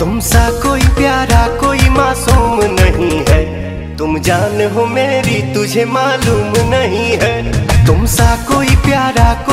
तुम सा कोई प्यारा, कोई मासूम नहीं है। तुम जान हो मेरी, तुझे मालूम नहीं है। तुम सा कोई प्यारा कोई